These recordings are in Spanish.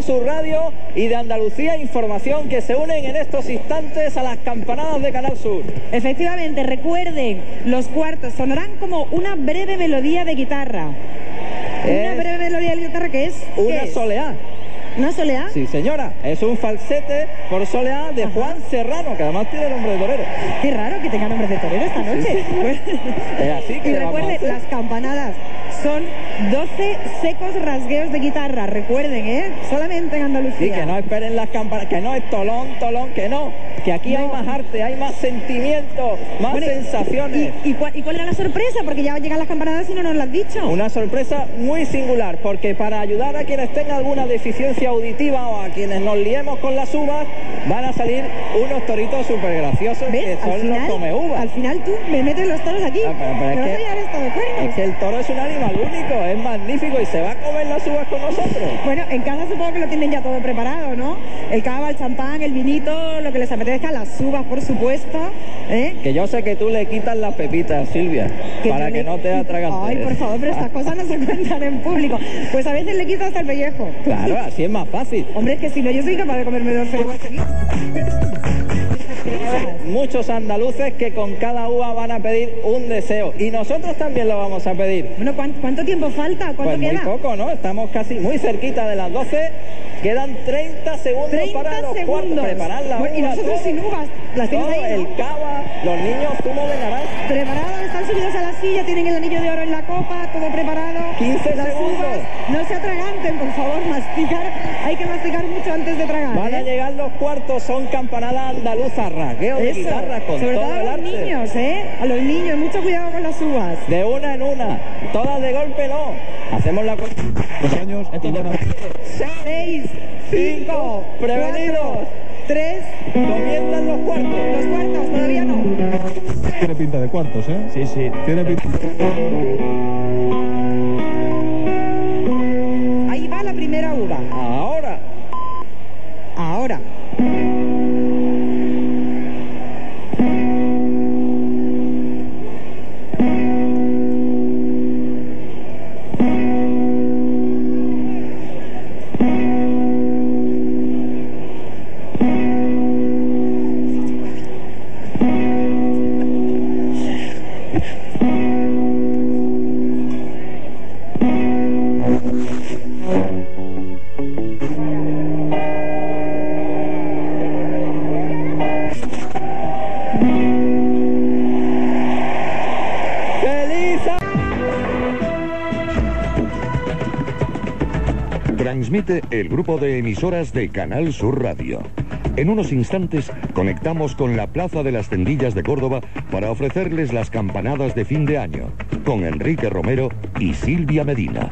Canal Sur Radio y de Andalucía Información que se unen en estos instantes a las campanadas de Canal Sur. Efectivamente, recuerden, los cuartos sonarán como una breve melodía de guitarra. Una breve melodía de guitarra que es... ¿qué Una soleá. ¿Una soleá? Sí, señora, es un falsete por soleá de Juan Serrano, que además tiene nombre de torero. Qué raro que tenga nombres de torero esta noche. Es así que y hacer. las campanadas son 12 secos rasgueos de guitarra. Recuerden, ¿eh? Solamente en Andalucía. Sí, que no esperen las campanas, que no es tolón, tolón, que no. Que aquí hay No. más arte, hay más sentimiento, más Bueno, sensaciones. ¿Y, y cuál, y cuál era la sorpresa? Porque ya llegan las campanadas y no nos lo has dicho. Una sorpresa muy singular, porque para ayudar a quienes tengan alguna deficiencia auditiva o a quienes nos liemos con las uvas, van a salir unos toritos súper graciosos que son Al final, los come uvas. al final tú me metes los toros aquí. Ah, pero- es que- esto de cuernos. Es que el toro es un animal único, es magnífico y se va a comer las uvas con nosotros. Bueno, en casa supongo que lo tienen ya todo preparado, ¿no? El cava, el champán, el vinito, lo que les apetezca, las uvas, por supuesto. ¿eh? Que yo sé que tú le quitas las pepitas, Silvia, para que le- no te atragantes. Ay, por favor, pero estas cosas no se cuentan en público. Pues a veces le quito hasta el pellejo. Claro, así es más fácil. Hombre, es que si no, yo soy capaz de comerme dos seguidas. Muchos andaluces que con cada uva van a pedir un deseo y nosotros también lo vamos a pedir. Bueno, ¿cuánto, cuánto tiempo falta? ¿Cuánto Pues muy poco, ¿no? Estamos casi muy cerquita de las 12. Quedan 30 segundos 30 para los cuartos. Preparar la Bueno, y nosotros todo. sin uvas, las Todo, ahí, ¿no? el cava, los niños zumo de naranja. Preparados, están subidos a la silla, tienen el anillo de oro en la copa, todo preparado. 15 Las segundos. uvas, no se atraganten, por favor, masticar. Hay que masticar mucho antes de tragar. Van a ¿eh? llegar los cuartos, son campanadas andaluzas, rasgueo de guitarra con sobre todo todo a el los arte. niños, ¿eh? A los niños, mucho cuidado con las uvas. De una en una, todas de golpe no. Hacemos la cuenta. Dos años no- Seis, cinco, prevenidos. cuatro, tres, Comienzan los cuartos. los cuartos, todavía no. Tiene pinta de cuartos, ¿eh? Sí, sí. Tiene pinta. Transmite el grupo de emisoras de Canal Sur Radio. En unos instantes conectamos con la Plaza de las Tendillas de Córdoba para ofrecerles las campanadas de fin de año con Enrique Romero y Silvia Medina.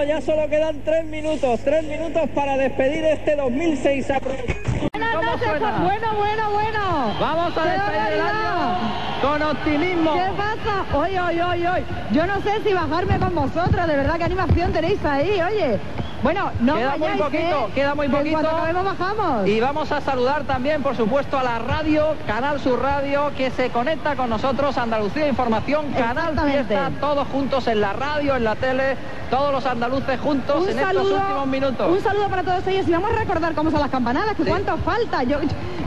Bueno, ya solo quedan tres minutos, tres minutos para despedir este 2006. Buenas noches, bueno, bueno, bueno. Vamos a ¡Qué despedir el año con optimismo. ¿Qué pasa? Hoy, hoy, hoy, hoy. Yo no sé si bajarme con vosotros, de verdad, qué animación tenéis ahí, oye. Bueno, no Queda muy poquito, ¿eh? queda muy poquito. cuanto acabemos bajamos. Y vamos a saludar también, por supuesto, a la radio, Canal Sur Radio, que se conecta con nosotros, Andalucía Información, Canal. Fiesta, todos juntos en la radio, en la tele, todos los andaluces juntos un en estos últimos minutos. un saludo para todos ellos y vamos a recordar cómo son las campanadas, que Sí. cuánto falta. Yo,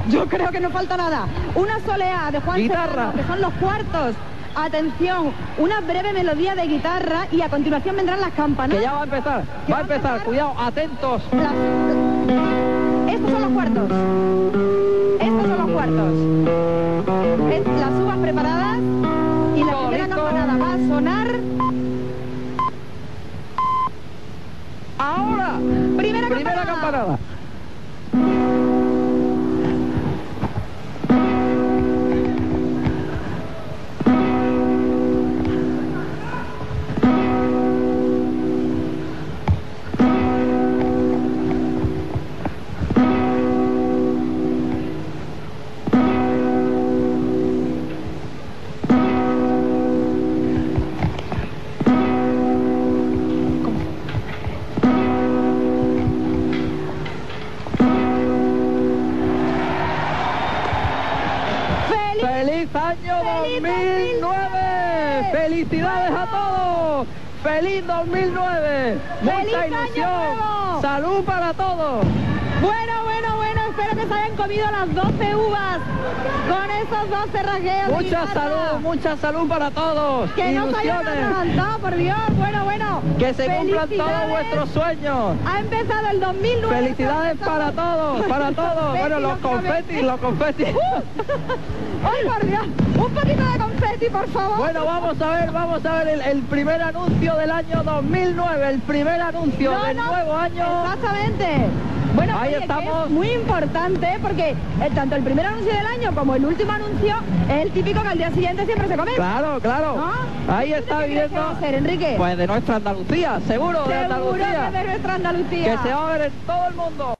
yo creo que no falta nada. Una soleá de Juan Guitarra. Serrano, que son los cuartos. Atención, una breve melodía de guitarra y a continuación vendrán las campanadas. Que ya va a empezar, ¿Que va a empezar, cuidado, atentos. Las- Estos son los cuartos. Estos son los cuartos. ¡Feliz año ¡Feliz 2009! ¡Felicidades a todos! ¡Feliz 2009! ¡Mucha ¡Feliz año ilusión! nuevo! ¡Salud para todos! Que se hayan comido las 12 uvas con esos 12 rasgueos. de Mucha salud, mucha salud para todos. Que no se hayan Ilusiones. atragantado, por Dios. Bueno, bueno. Que se cumplan todos vuestros sueños. Ha empezado el 2009. Felicidades para todos, para todos. Bueno, los confetis, los confetis. ¡Ay, por Dios! Un poquito de confeti, por favor. Bueno, vamos a ver, vamos a ver el, el primer anuncio del año 2009, el primer anuncio No, del no, nuevo año. Exactamente. Bueno, Ahí oye, estamos. es muy importante porque eh, tanto el primer anuncio del año como el último anuncio es el típico que al día siguiente siempre se come. Claro, claro. ¿No? Ahí ¿Tú está qué crees que viendo. va a ser, Enrique? Pues de nuestra Andalucía, seguro de Seguro Andalucía. que de nuestra Andalucía. Que se va a ver en todo el mundo.